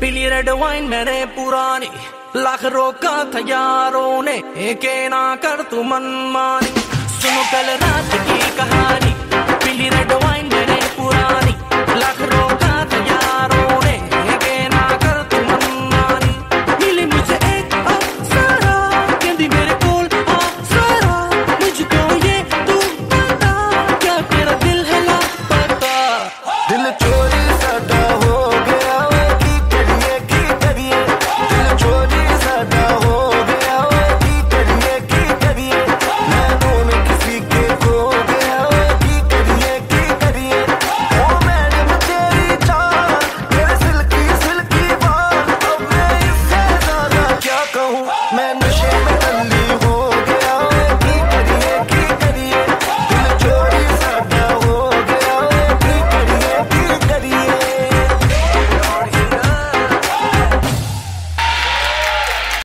पीली red wine मेरे पुरानी, लाख रोका था यारों ने के ना कर तू मनमानी। सुनो कल रात की कहानी Man,